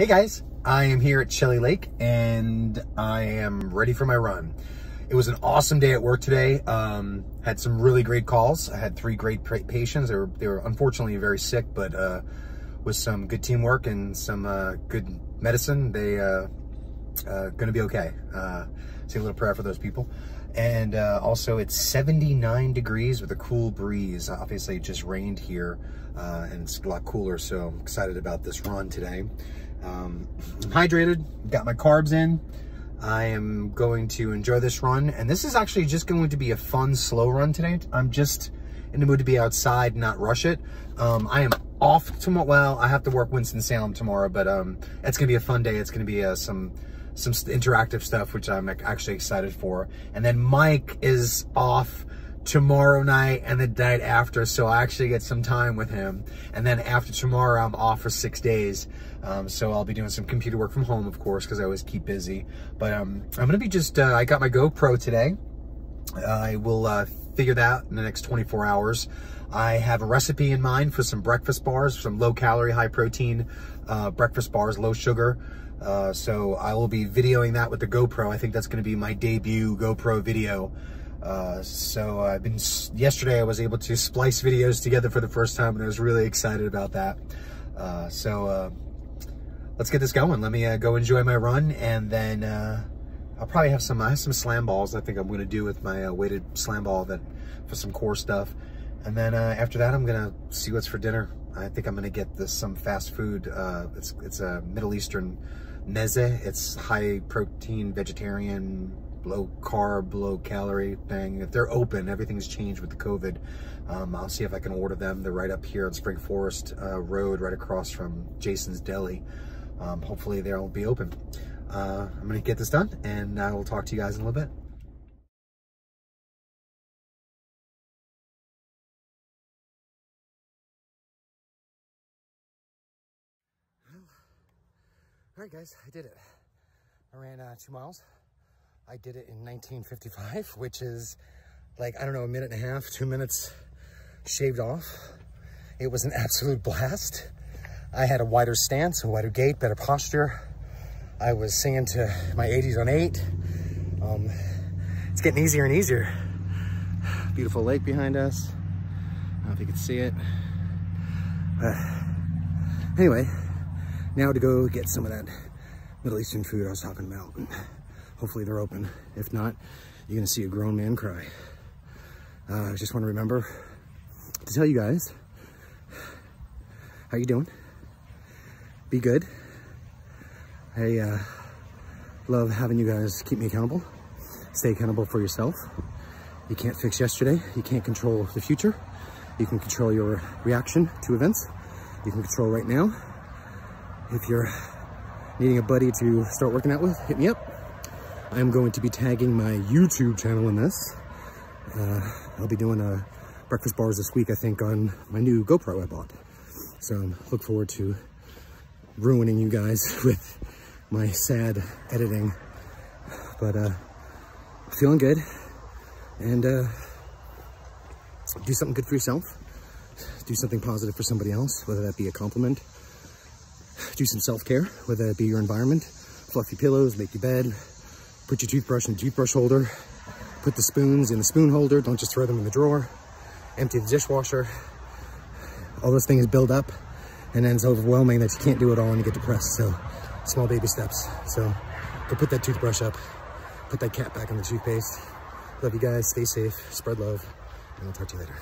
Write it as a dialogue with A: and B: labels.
A: Hey guys, I am here at Shelly Lake and I am ready for my run. It was an awesome day at work today. Um, had some really great calls. I had three great patients. They were, they were unfortunately very sick, but uh, with some good teamwork and some uh, good medicine, they uh, uh, gonna be okay. Uh, say a little prayer for those people. And uh, also it's 79 degrees with a cool breeze. Obviously it just rained here uh, and it's a lot cooler. So I'm excited about this run today. Um, I'm hydrated, got my carbs in. I am going to enjoy this run. And this is actually just going to be a fun, slow run today. I'm just in the mood to be outside, not rush it. Um, I am off tomorrow. Well, I have to work Winston-Salem tomorrow, but um, it's going to be a fun day. It's going to be uh, some some interactive stuff, which I'm actually excited for. And then Mike is off tomorrow night and the night after, so I actually get some time with him. And then after tomorrow, I'm off for six days. Um, so I'll be doing some computer work from home, of course, because I always keep busy. But um, I'm going to be just, uh, I got my GoPro today. I will uh, figure that out in the next 24 hours. I have a recipe in mind for some breakfast bars, some low calorie, high protein uh, breakfast bars, low sugar. Uh, so I will be videoing that with the GoPro. I think that's going to be my debut GoPro video. Uh, so I've been, yesterday I was able to splice videos together for the first time and I was really excited about that. Uh, so uh, let's get this going. Let me uh, go enjoy my run and then uh, I'll probably have some, I have some slam balls I think I'm going to do with my weighted slam ball that for some core stuff. And then after that, I'm going to see what's for dinner. I think I'm going to get this some fast food. it's, it's a Middle Eastern meze. It's high protein, vegetarian, low carb, low calorie thing. If they're open, everything's changed with the COVID. Um, I'll see if I can order them. They're right up here on Spring Forest uh, Road, right across from Jason's Deli. Um, hopefully they'll be open. Uh, I'm gonna get this done and I will talk to you guys in a little bit. All right, guys, I did it. I ran uh, two miles. I did it in 1955, which is like, I don't know, a minute and a half, two minutes shaved off. It was an absolute blast. I had a wider stance, a wider gait, better posture. I was singing to my 80s on 8. Um, it's getting easier and easier. Beautiful lake behind us. I don't know if you can see it. Uh, anyway, now to go get some of that Middle Eastern food I was talking about. Hopefully they're open. If not, you're gonna see a grown man cry. Uh, I just wanna remember to tell you guys, how you doing? Be good. I uh, love having you guys keep me accountable. Stay accountable for yourself. You can't fix yesterday. You can't control the future. You can control your reaction to events. You can control right now. If you're needing a buddy to start working out with, hit me up. I'm going to be tagging my YouTube channel in this. Uh, I'll be doing a breakfast bars this week, I think, on my new GoPro I bought. So look forward to ruining you guys with my sad editing. But uh, feeling good and uh, do something good for yourself. Do something positive for somebody else, whether that be a compliment do some self-care, whether it be your environment, fluffy pillows, make your bed, put your toothbrush in the toothbrush holder, put the spoons in the spoon holder, don't just throw them in the drawer, empty the dishwasher. All those things build up and then it's overwhelming that you can't do it all and you get depressed. So small baby steps. So go put that toothbrush up, put that cap back in the toothpaste. Love you guys, stay safe, spread love, and I'll talk to you later.